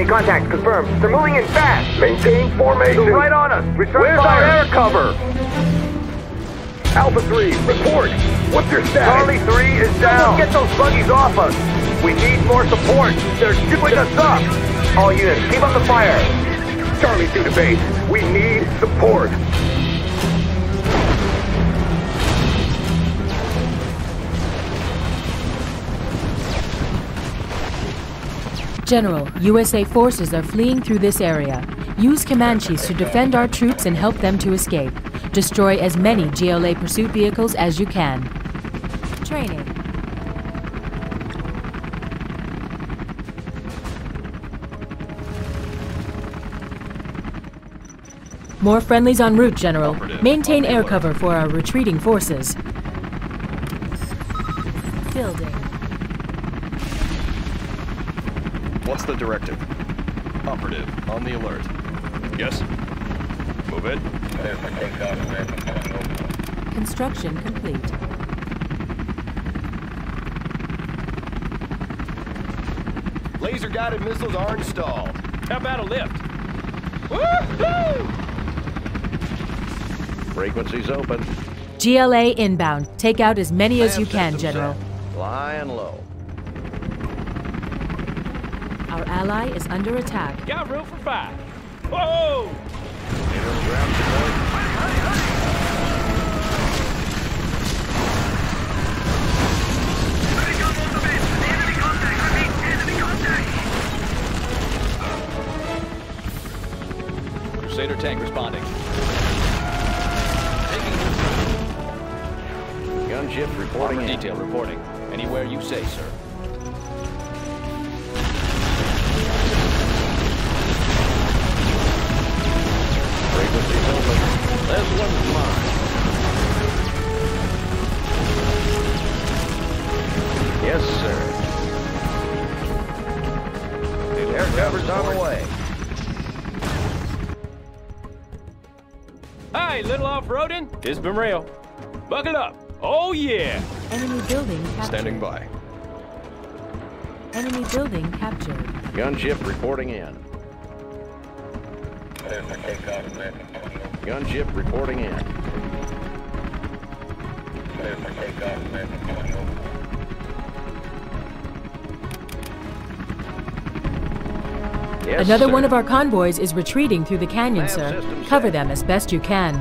Enemy contact confirmed. They're moving in fast. Maintain formation. They're right on us. Return Where's fire. our air cover? Alpha 3, report. What's your status? Charlie 3 is down. Get those buggies off us. We need more support. They're shooting us up. All units, keep up the fire. Charlie 2 to base. We need support. General, USA forces are fleeing through this area. Use Comanches to defend our troops and help them to escape. Destroy as many GLA pursuit vehicles as you can. Training. More friendlies en route, General. Maintain air cover for our retreating forces. Building. What's the directive? Operative, on the alert. Yes? Move it. Construction complete. Laser guided missiles are installed. How about a lift? Woohoo! Frequencies open. GLA inbound. Take out as many as you can, General. set. Flying low. Our ally is under attack. Got room for five. Whoa! Naval ground support. Crusader tank responding. Gunship reporting Armor detail reporting. Anywhere you say, sir. Mine. Yes, sir. Air cover's on the way. Hey, little off-roading? It's been real. Buckle up. Oh, yeah. Enemy building captured. Standing by. Enemy building captured. Gunship reporting in. Gunship reporting in. Yes, Another sir. one of our convoys is retreating through the canyon, Nav sir. Cover set. them as best you can.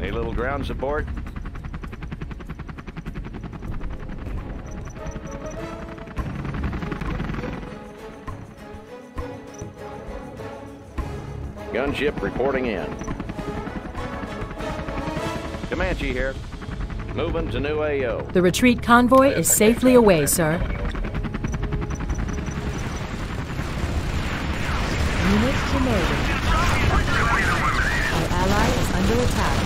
A little ground support. Gunship reporting in. Comanche here. Moving to new AO. The retreat convoy is safely away, sir. Unit promoted. Our ally is under attack.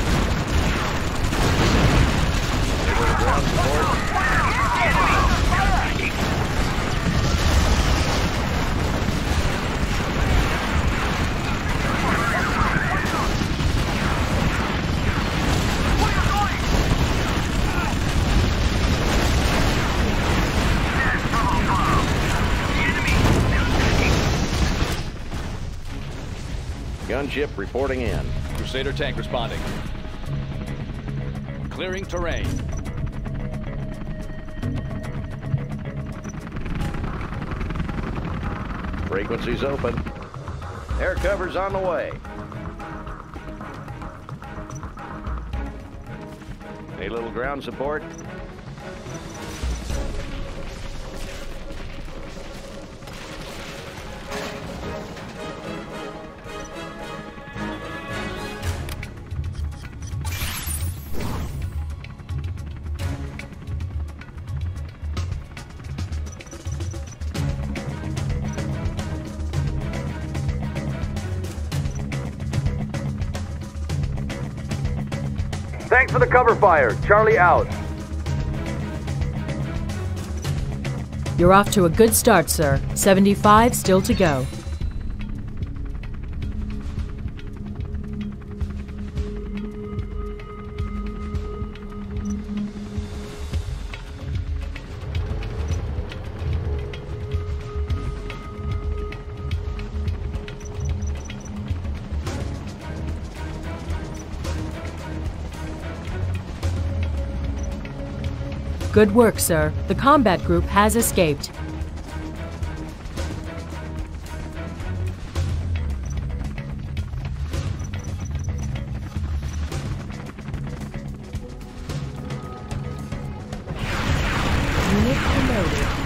Gunship reporting in. Crusader tank responding. Clearing terrain. Frequencies open. Air cover's on the way. A little ground support. Thanks for the cover fire. Charlie out. You're off to a good start, sir. 75 still to go. Good work, sir. The combat group has escaped. Unit promoted.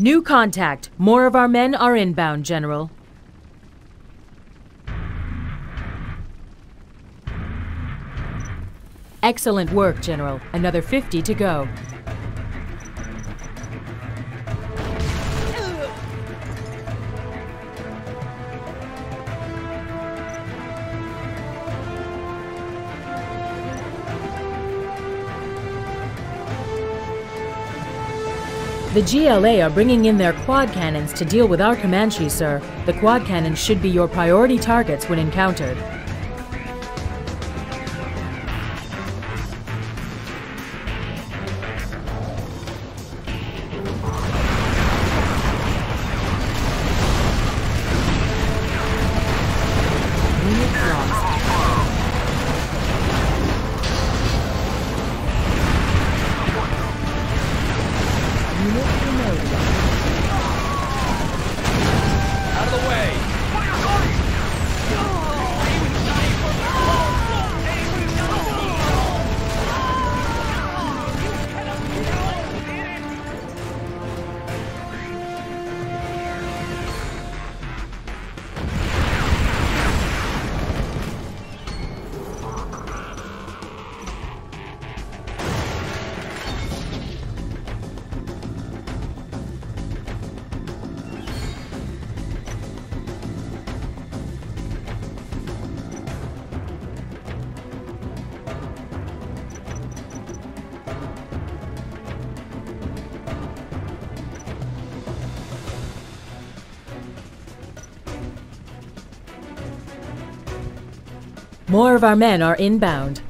New contact. More of our men are inbound, General. Excellent work, General. Another 50 to go. The GLA are bringing in their quad cannons to deal with our Comanche, sir. The quad cannons should be your priority targets when encountered. More of our men are inbound.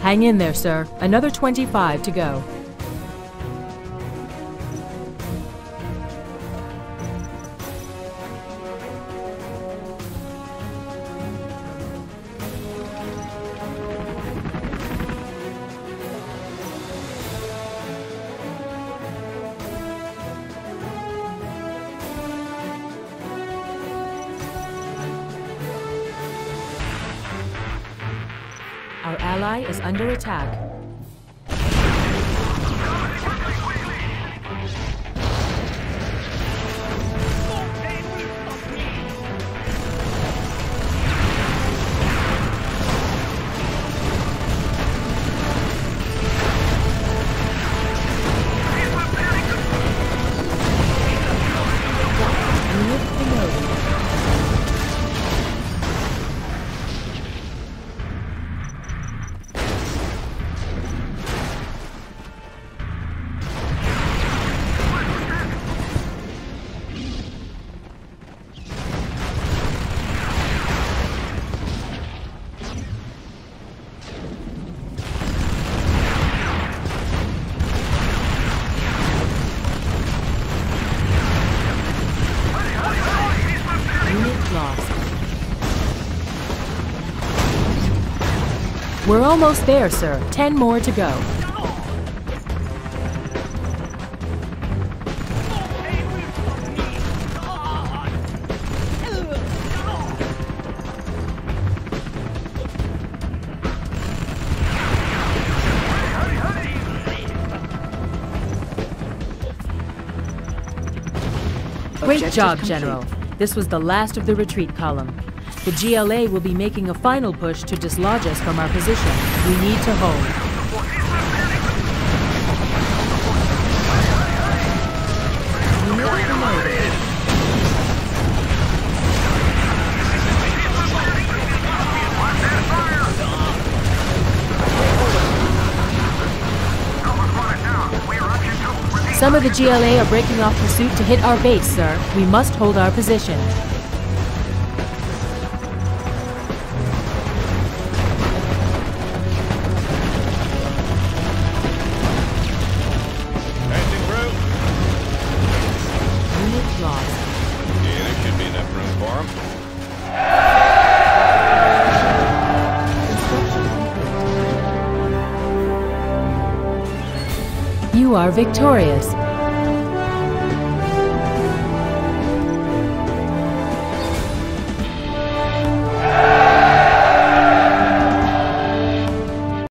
Hang in there, sir. Another 25 to go. Our ally is under attack. We're almost there, sir. Ten more to go. Great job. General. This was the last of the retreat column. The GLA will be making a final push to dislodge us from our position. We need to hold. Some of the GLA are breaking off pursuit to hit our base, sir. We must hold our position. For complete. You are victorious.